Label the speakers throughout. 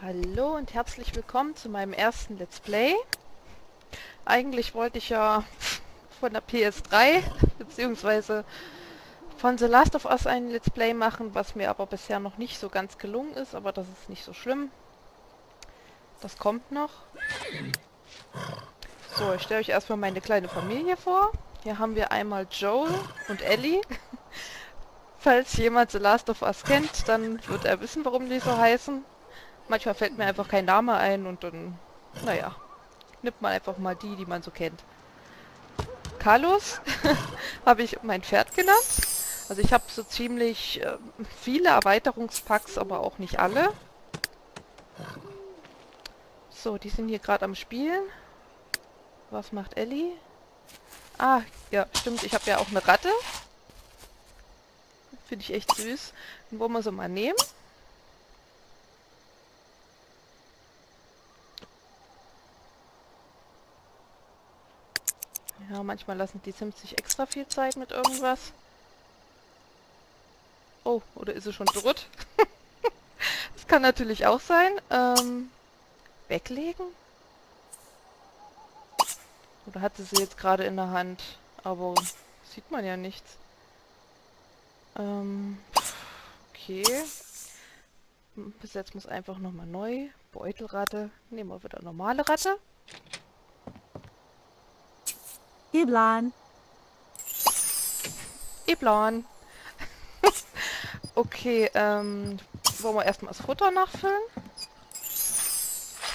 Speaker 1: Hallo und herzlich willkommen zu meinem ersten Let's Play. Eigentlich wollte ich ja von der PS3 beziehungsweise von The Last of Us ein Let's Play machen, was mir aber bisher noch nicht so ganz gelungen ist, aber das ist nicht so schlimm. Das kommt noch. So, ich stelle euch erstmal meine kleine Familie vor. Hier haben wir einmal Joel und Ellie. Falls jemand The Last of Us kennt, dann wird er wissen, warum die so heißen. Manchmal fällt mir einfach kein Name ein und dann, naja, nimmt man einfach mal die, die man so kennt. Carlos habe ich mein Pferd genannt. Also ich habe so ziemlich äh, viele Erweiterungspacks, aber auch nicht alle. So, die sind hier gerade am Spielen. Was macht Ellie? Ah, ja, stimmt, ich habe ja auch eine Ratte. Finde ich echt süß. Den wollen wir so mal nehmen. Ja, manchmal lassen die Sims sich extra viel Zeit mit irgendwas. Oh, oder ist sie schon tot? das kann natürlich auch sein. Ähm, weglegen? Oder hatte sie jetzt gerade in der Hand? Aber sieht man ja nichts. Ähm, okay. Bis jetzt muss einfach nochmal neu. Beutelratte. Nehmen wir wieder normale Ratte.
Speaker 2: Iblan.
Speaker 1: Iblan. okay, ähm, wollen wir erstmal das Futter nachfüllen?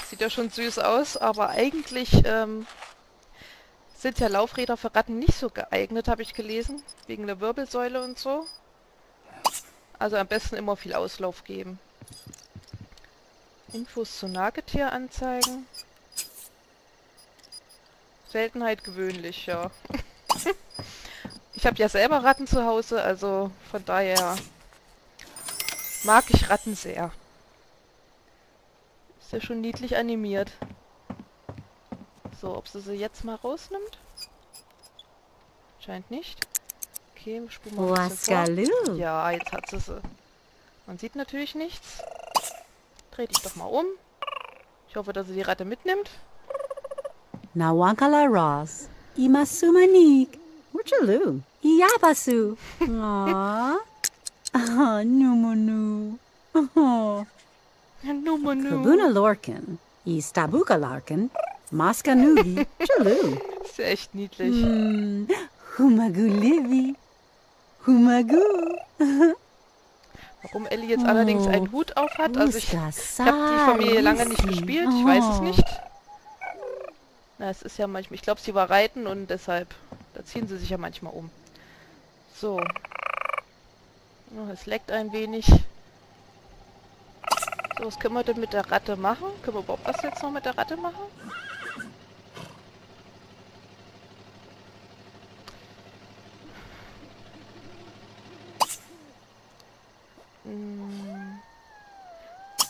Speaker 1: Sieht ja schon süß aus, aber eigentlich ähm, sind ja Laufräder für Ratten nicht so geeignet, habe ich gelesen. Wegen der Wirbelsäule und so. Also am besten immer viel Auslauf geben. Infos zu Nagetier anzeigen. Seltenheit gewöhnlich, ja. ich habe ja selber Ratten zu Hause, also von daher mag ich Ratten sehr. Ist ja schon niedlich animiert. So, ob sie sie jetzt mal rausnimmt? Scheint nicht. Okay, spulen wir bisschen vor. Ja, jetzt hat sie sie. Man sieht natürlich nichts. Dreh dich doch mal um. Ich hoffe, dass sie die Ratte mitnimmt.
Speaker 2: Nawankala Ross. Imasumanik. Wuchalu. Iyabasu. Aww. Ah, Numunu. Oh.
Speaker 1: Numunu.
Speaker 2: Kabuna Lorkin. Istabuka Larkin. Maskanugi. Chalu.
Speaker 1: Ist ja echt niedlich.
Speaker 2: Hmm. Humagu Livi. Humagu.
Speaker 1: Warum Ellie jetzt allerdings einen Hut auf hat, also ich, ich habe die Familie lange nicht gespielt, ich weiß es nicht. Na, es ist ja manchmal, ich glaube, sie war reiten und deshalb, da ziehen sie sich ja manchmal um. So. Oh, es leckt ein wenig. So, was können wir denn mit der Ratte machen? Können wir überhaupt was jetzt noch mit der Ratte machen? Hm.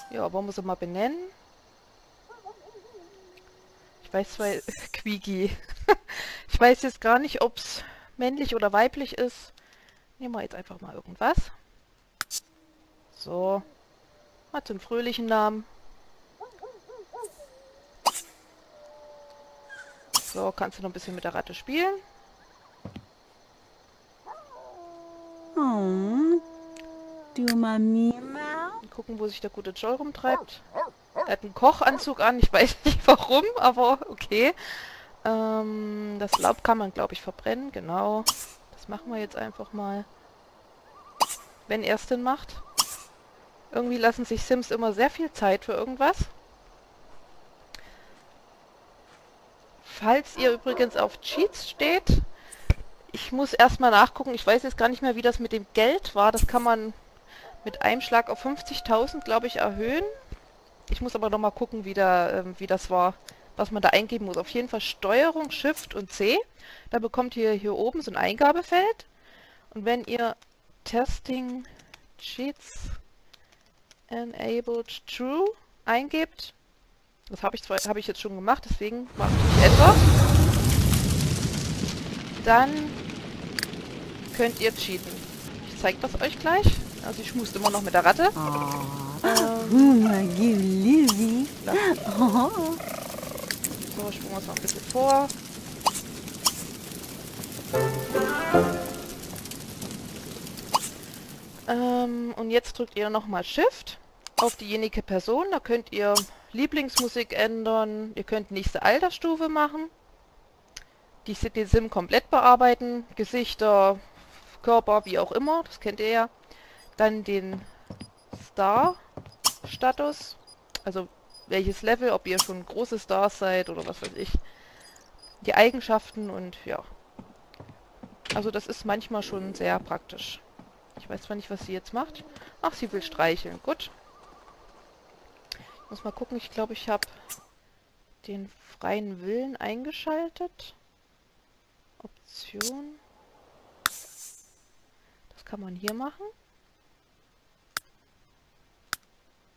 Speaker 1: Ja, wollen wir sie mal benennen? Ich weiß zwar... Quiegi. ich weiß jetzt gar nicht, ob es männlich oder weiblich ist. Nehmen wir jetzt einfach mal irgendwas. So. Hat einen fröhlichen Namen. So, kannst du noch ein bisschen mit der Ratte spielen.
Speaker 2: Oh, du Mama.
Speaker 1: Gucken, wo sich der gute Joel rumtreibt. Er hat einen Kochanzug an, ich weiß nicht warum, aber okay. Ähm, das Laub kann man, glaube ich, verbrennen, genau. Das machen wir jetzt einfach mal. Wenn er es denn macht. Irgendwie lassen sich Sims immer sehr viel Zeit für irgendwas. Falls ihr übrigens auf Cheats steht, ich muss erstmal nachgucken, ich weiß jetzt gar nicht mehr, wie das mit dem Geld war. Das kann man mit einem Schlag auf 50.000, glaube ich, erhöhen. Ich muss aber nochmal gucken, wie, da, ähm, wie das war, was man da eingeben muss. Auf jeden Fall Steuerung, Shift und C. Da bekommt ihr hier oben so ein Eingabefeld. Und wenn ihr Testing Cheats Enabled True eingebt, das habe ich zwar habe ich jetzt schon gemacht, deswegen mache ich etwas. Dann könnt ihr cheaten. Ich zeige das euch gleich. Also ich schmust immer noch mit der Ratte.
Speaker 2: Ähm,
Speaker 1: Klasse.
Speaker 2: Oh,
Speaker 1: So, springen wir es noch ein bisschen vor. Ähm, und jetzt drückt ihr nochmal Shift auf diejenige Person. Da könnt ihr Lieblingsmusik ändern. Ihr könnt nächste Altersstufe machen. Die, den Sim komplett bearbeiten. Gesichter, Körper, wie auch immer. Das kennt ihr ja. Dann den Star-Status. Also welches Level, ob ihr schon große Stars seid oder was weiß ich. Die Eigenschaften und ja. Also das ist manchmal schon sehr praktisch. Ich weiß zwar nicht, was sie jetzt macht. Ach, sie will streicheln. Gut. Ich muss mal gucken. Ich glaube, ich habe den freien Willen eingeschaltet. Option. Das kann man hier machen.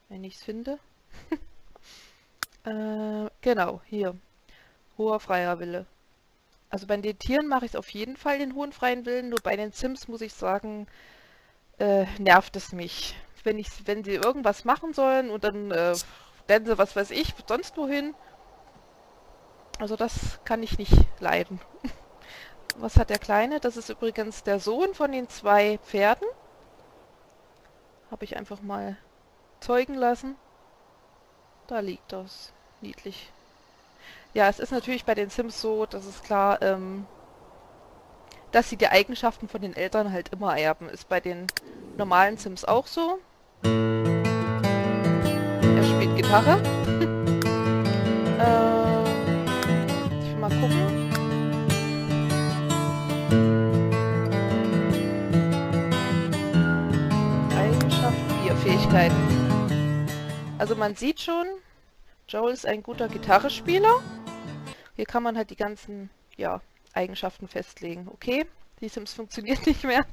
Speaker 1: Wenn ich es finde. äh, genau, hier. Hoher freier Wille. Also bei den Tieren mache ich es auf jeden Fall, den hohen freien Willen. Nur bei den Sims muss ich sagen, äh, nervt es mich. Wenn ich, wenn sie irgendwas machen sollen und dann äh, rennen sie, was weiß ich, sonst wohin. Also das kann ich nicht leiden. was hat der Kleine? Das ist übrigens der Sohn von den zwei Pferden. Habe ich einfach mal zeugen lassen. Da liegt das. Niedlich. Ja, es ist natürlich bei den Sims so, das ist klar, ähm, dass sie die Eigenschaften von den Eltern halt immer erben. Ist bei den normalen Sims auch so. Er spielt Gitarre. äh, ich will mal gucken. Eigenschaften, hier, Fähigkeiten. Also man sieht schon, Joel ist ein guter Gitarrespieler. Hier kann man halt die ganzen, ja, Eigenschaften festlegen. Okay, die Sims funktioniert nicht mehr.